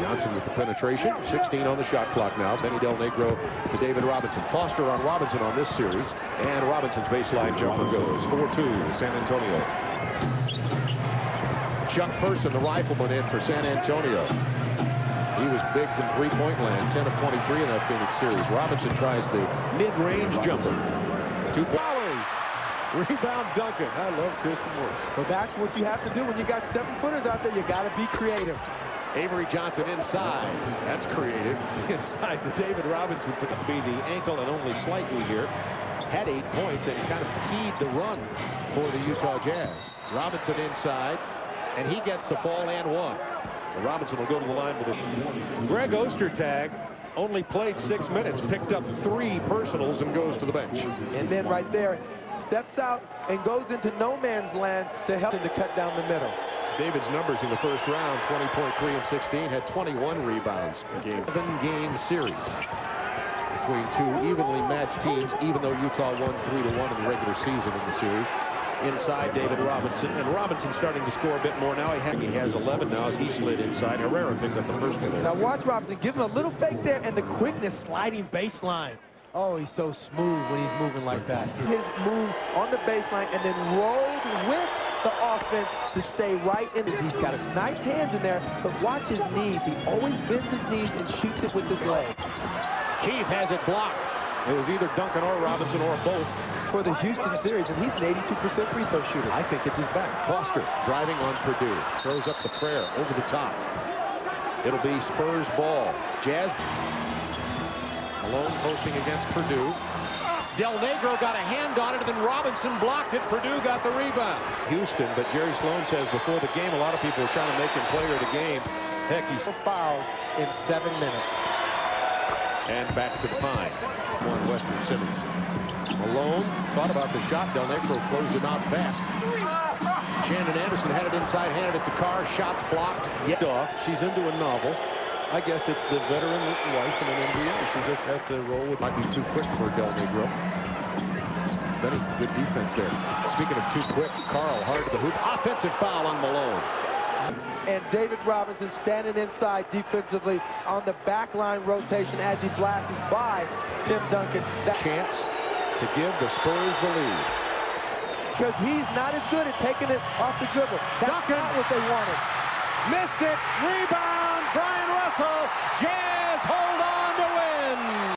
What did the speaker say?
Johnson with the penetration. 16 on the shot clock now. Vinny Del Negro to David Robinson. Foster on Robinson on this series. And Robinson's baseline jumper goes. 4-2 to San Antonio. Chuck Person, the rifleman in for San Antonio. He was big from three-point land, 10 of 23 in that Phoenix series. Robinson tries the mid-range jumper. Two dollars. Rebound Duncan. I love Christian Morris. But that's what you have to do when you got seven footers out there. You got to be creative. Avery Johnson inside. That's creative. Inside to David Robinson. Could be the ankle and only slightly here. Had eight points and kind of keyed the run for the Utah Jazz. Robinson inside, and he gets the ball and one. So Robinson will go to the line with a Greg Ostertag only played six minutes, picked up three personals and goes to the bench. And then right there, steps out and goes into no man's land to help him to cut down the middle. David's numbers in the first round, 20.3 and 16, had 21 rebounds a game. Seven-game series between two evenly matched teams, even though Utah won 3 to one in the regular season in the series inside David Robinson. And Robinson starting to score a bit more now. He, he has 11 now as he slid inside. Herrera picked up the first one there. Now watch Robinson. Give him a little fake there and the quickness sliding baseline. Oh, he's so smooth when he's moving like that. His move on the baseline and then rolled with the offense to stay right in it. He's got his nice hands in there, but watch his knees. He always bends his knees and shoots it with his legs. Keith has it blocked. It was either Duncan or Robinson or both for the Houston series, and he's an 82% free throw shooter. I think it's his back. Foster driving on Perdue. Throws up the prayer over the top. It'll be Spurs ball. Jazz. Malone posting against Perdue. Del Negro got a hand on it, and then Robinson blocked it. Perdue got the rebound. Houston, but Jerry Sloan says before the game, a lot of people were trying to make him player of the game. Heck, he's fouls in seven minutes. And back to the Pine. One Western Simmons. Malone thought about the shot. Del Negro closed him out fast. Shandon Anderson had it inside, handed it to Carr. Shots blocked. Yet off. She's into a novel. I guess it's the veteran wife in an NBA. She just has to roll with. Might be too quick for Del Negro. Vinny, good defense there. Speaking of too quick, Karl hard to the hoop. Offensive foul on Malone. And David Robinson standing inside defensively on the backline rotation as he blasts by Tim Duncan. That chance to give the Spurs the lead. Because he's not as good at taking it off the dribble. That's Duncan. not what they wanted. Missed it. Rebound. Bryon Russell. Jazz hold on to win.